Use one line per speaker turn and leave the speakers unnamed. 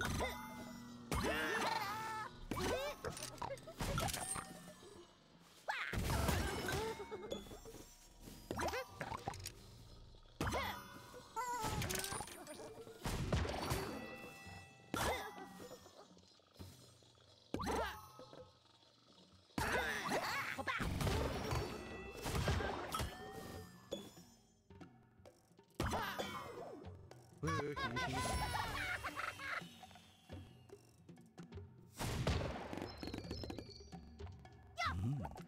Hee hee hee. Mm.